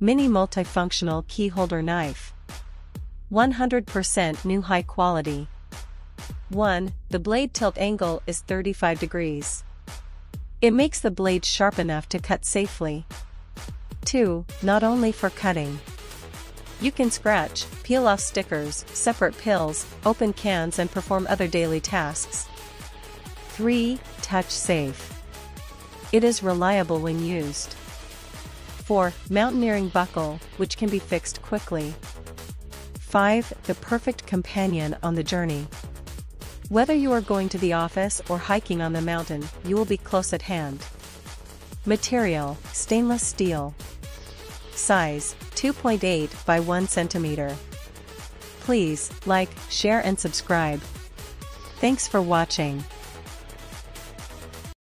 Mini multifunctional key holder knife. 100% new high quality. 1. The blade tilt angle is 35 degrees. It makes the blade sharp enough to cut safely. 2. Not only for cutting. You can scratch, peel off stickers, separate pills, open cans and perform other daily tasks. 3. Touch safe. It is reliable when used. 4. Mountaineering buckle, which can be fixed quickly. 5. The perfect companion on the journey. Whether you are going to the office or hiking on the mountain, you will be close at hand. Material, stainless steel. Size, 2.8 by 1 centimeter. Please, like, share and subscribe. Thanks for watching.